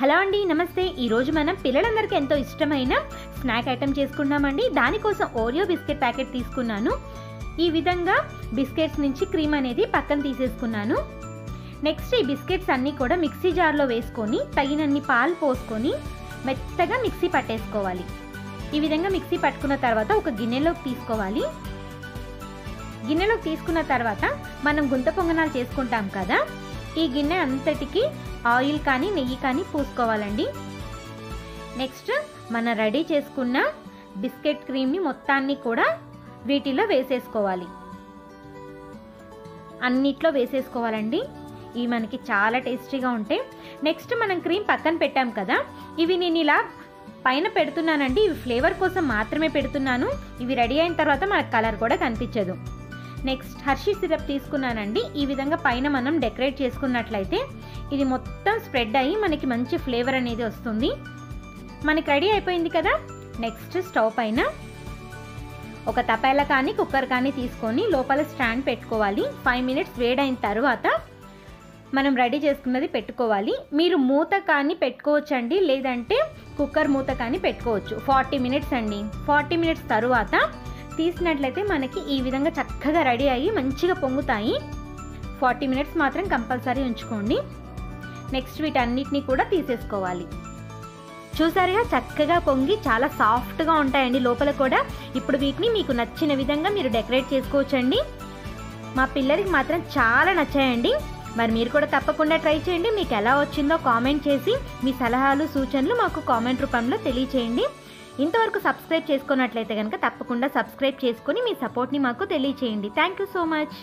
Hello అండి నమస్తే. ఈరోజు మనం పిల్లలందరికీ ఎంతో ఇష్టమైన స్నాక్ ఐటెం చేసుకున్నామండి దానికోసం ఓరియో బిస్కెట్ ప్యాకెట్ తీసుకున్నాను. ఈ విధంగా బిస్కెట్స్ నుంచి క్రీమ్ అనేది పక్కన తీసేసుకున్నాను. నెక్స్ట్ ఈ బిస్కెట్స్ అన్నీ కూడా మిక్సీ జార్లో వేసుకొని తగినన్ని పాలు పోసుకొని మెత్తగా మిక్సీ పట్టేసుకోవాలి. ఈ విధంగా మిక్సీ పట్టుకున్న తర్వాత ఒక గిన్నెలోకి తీసుకోవాలి. గిన్నెలోకి తీసుకున్న తర్వాత మనం గుంత పొంగనాలు చేసుకుంటాం కదా ఈ గిన్నె అంతటికి ఆయిల్ కానీ నెయ్యి కానీ పూసుకోవాలండి. నెక్స్ట్ మనం రెడీ చేసుకున్న బిస్కెట్ క్రీమ్ని మొత్తాన్ని కూడా వీటిలో వేసేసుకోవాలి. అన్నిట్లో వేసేసుకోవాలండి. ఇవి మనకి చాలా టేస్టీగా ఉంటాయి నెక్స్ట్ మనం క్రీమ్ పక్కన పెట్టాం కదా. ఇవి నేను ఇలా పైన పెడుతున్నానండి. ఇవి ఫ్లేవర్ కోసం మాత్రమే పెడుతున్నాను. ఇవి రెడీ అయిన తర్వాత మనకు కలర్ కూడా కనిపించదు. నెక్స్ట్ హర్షీ సిరప్ తీసుకున్నానండి. ఈ విధంగా పైన మనం డెకరేట్ చేసుకున్నట్లయితే ఇది మొత్తం స్ప్రెడ్ అయ్యి మనకి మంచి ఫ్లేవర్ అనేది వస్తుంది. మనకి రెడీ అయిపోయింది కదా? నెక్స్ట్ స్టవ్ పైన ఒక తపేలా కానీ కుక్కర్ కానీ తీసుకొని లోపల స్టాండ్ పెట్టుకోవాలి. ఫైవ్ మినిట్స్ వేడైన తర్వాత మనం రెడీ చేసుకున్నది పెట్టుకోవాలి. మీరు మూత కానీ పెట్టుకోవచ్చండి లేదంటే కుక్కర్ మూత కానీ పెట్టుకోవచ్చు. ఫార్టీ మినిట్స్ అండి. ఫార్టీ మినిట్స్ తరువాత తీసినట్లయితే మనకి ఈ విధంగా చక్కగా రెడీ అయ్యి మంచిగా పొంగుతాయి. ఫార్టీ మినిట్స్ మాత్రం కంపల్సరీ ఉంచుకోండి. నెక్స్ట్ వీటన్నిటిని కూడా తీసేసుకోవాలి. చూసారుగా చక్కగా పొంగి చాలా సాఫ్ట్గా ఉంటాయండి లోపల కూడా. ఇప్పుడు వీటిని మీకు నచ్చిన విధంగా మీరు డెకరేట్ చేసుకోవచ్చండి. మా పిల్లలకి మాత్రం చాలా నచ్చాయండి. మరి మీరు కూడా తప్పకుండా ట్రై చేయండి. మీకు ఎలా వచ్చిందో కామెంట్ చేసి మీ సలహాలు సూచనలు మాకు కామెంట్ రూపంలో తెలియచేయండి. ఇంతవరకు సబ్స్క్రైబ్ చేసుకున్నట్లయితే కనుక తప్పకుండా సబ్స్క్రైబ్ చేసుకుని మీ సపోర్ట్ని మాకు తెలియచేయండి. Thank you so much